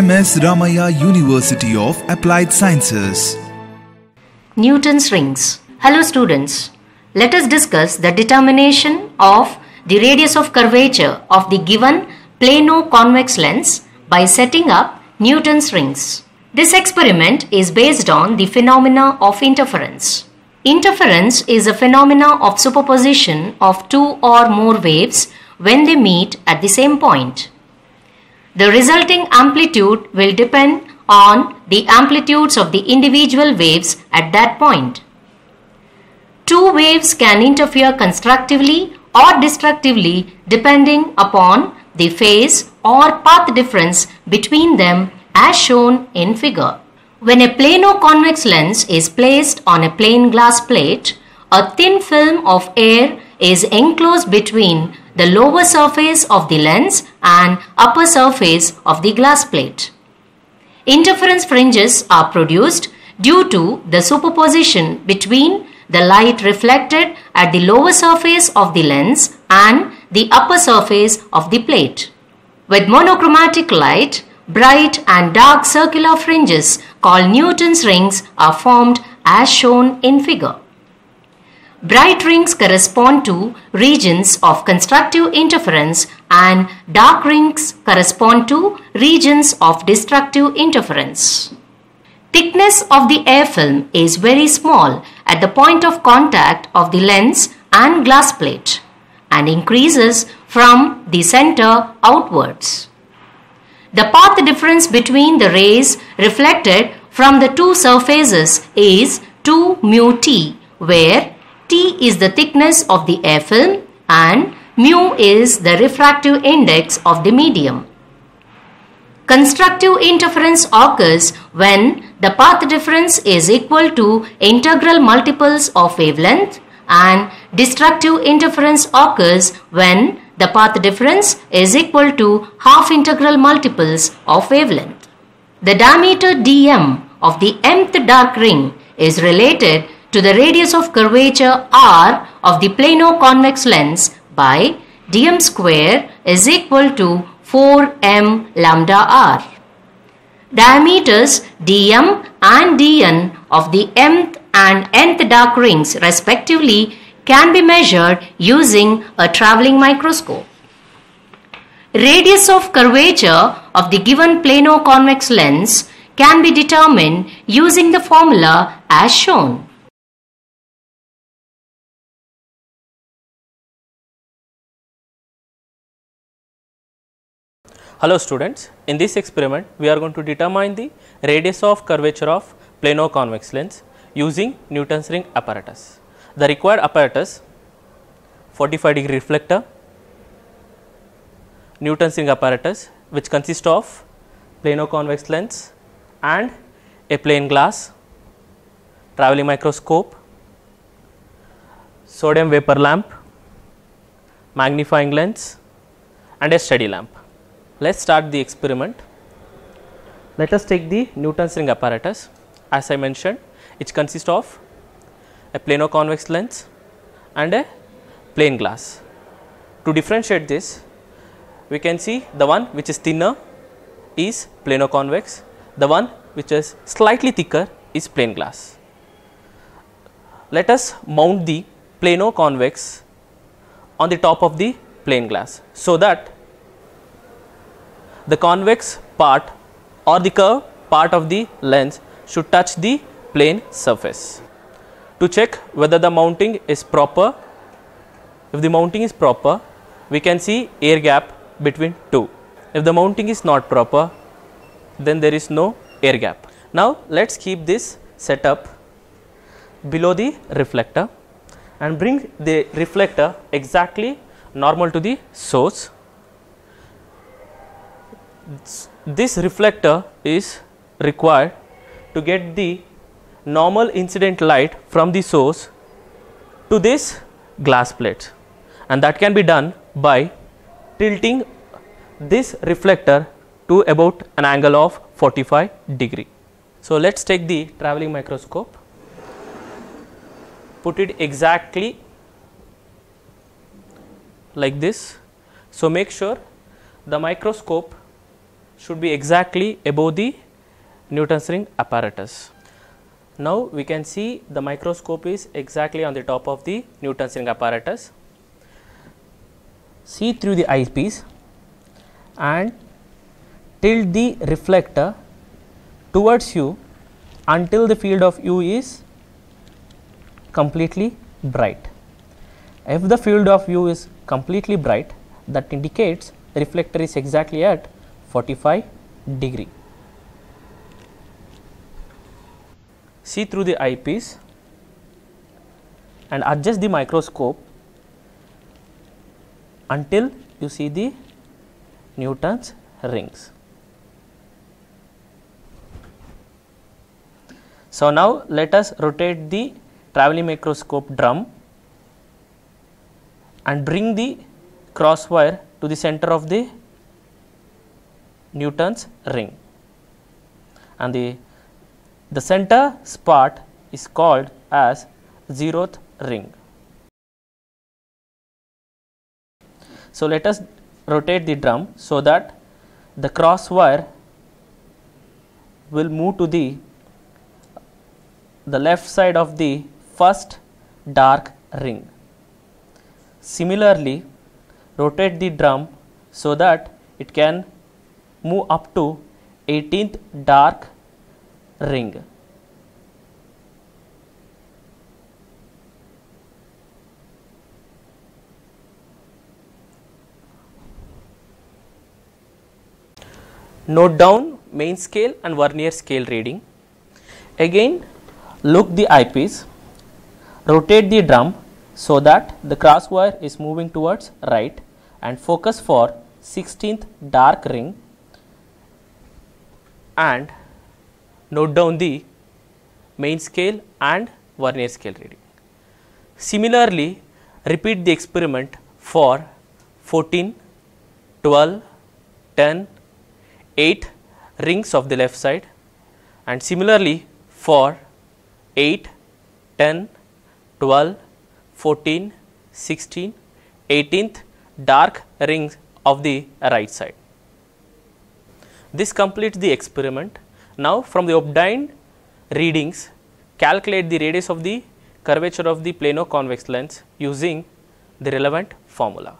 MS Ramaiah University of Applied Sciences. Newton's rings. Hello students. Let us discuss the determination of the radius of curvature of the given plano-convex lens by setting up Newton's rings. This experiment is based on the phenomena of interference. Interference is a phenomena of superposition of two or more waves when they meet at the same point. The resulting amplitude will depend on the amplitudes of the individual waves at that point. Two waves can interfere constructively or destructively depending upon the phase or path difference between them as shown in figure. When a plano-convex lens is placed on a plain glass plate, a thin film of air is enclosed between the lower surface of the lens and upper surface of the glass plate. Interference fringes are produced due to the superposition between the light reflected at the lower surface of the lens and the upper surface of the plate. With monochromatic light, bright and dark circular fringes called Newton's rings are formed as shown in figure. Bright rings correspond to regions of constructive interference and dark rings correspond to regions of destructive interference. Thickness of the air film is very small at the point of contact of the lens and glass plate and increases from the center outwards. The path difference between the rays reflected from the two surfaces is 2 mu t where t is the thickness of the air film and mu is the refractive index of the medium. Constructive interference occurs when the path difference is equal to integral multiples of wavelength and destructive interference occurs when the path difference is equal to half integral multiples of wavelength. The diameter dm of the mth dark ring is related to the radius of curvature r of the plano-convex lens by dm square is equal to 4m lambda r. Diameters dm and dn of the mth and nth dark rings respectively can be measured using a travelling microscope. Radius of curvature of the given plano-convex lens can be determined using the formula as shown. Hello students, in this experiment we are going to determine the radius of curvature of plano-convex lens using Newton's ring apparatus. The required apparatus 45 degree reflector, Newton's ring apparatus which consists of plano-convex lens and a plain glass, travelling microscope, sodium vapor lamp, magnifying lens and a steady lamp. Let us start the experiment. Let us take the Newton's ring apparatus as I mentioned it consists of a plano-convex lens and a plain glass. To differentiate this we can see the one which is thinner is plano-convex, the one which is slightly thicker is plain glass. Let us mount the plano-convex on the top of the plain glass so that the convex part or the curved part of the lens should touch the plane surface. To check whether the mounting is proper, if the mounting is proper, we can see air gap between two. If the mounting is not proper, then there is no air gap. Now, let us keep this setup below the reflector and bring the reflector exactly normal to the source this reflector is required to get the normal incident light from the source to this glass plate and that can be done by tilting this reflector to about an angle of 45 degree. So, let us take the travelling microscope, put it exactly like this. So, make sure the microscope should be exactly above the Newton's ring apparatus. Now we can see the microscope is exactly on the top of the Newton's ring apparatus. See through the eyepiece and tilt the reflector towards you until the field of view is completely bright. If the field of view is completely bright that indicates the reflector is exactly at 45 degree. See through the eyepiece and adjust the microscope until you see the Newton's rings. So, now let us rotate the travelling microscope drum and bring the cross wire to the center of the Newton's ring and the, the center spot is called as zeroth ring. So, let us rotate the drum so that the cross wire will move to the the left side of the first dark ring. Similarly, rotate the drum so that it can move up to 18th dark ring. Note down main scale and vernier scale reading. Again look the eyepiece, rotate the drum so that the cross wire is moving towards right and focus for 16th dark ring and note down the main scale and vernier scale reading. Similarly, repeat the experiment for 14, 12, 10, 8 rings of the left side and similarly for 8, 10, 12, 14, 16, 18th dark rings of the right side. This completes the experiment. Now, from the obtained readings, calculate the radius of the curvature of the plano convex lens using the relevant formula.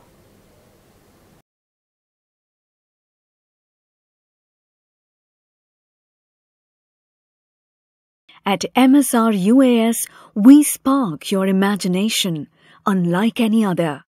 At MSR UAS, we spark your imagination unlike any other.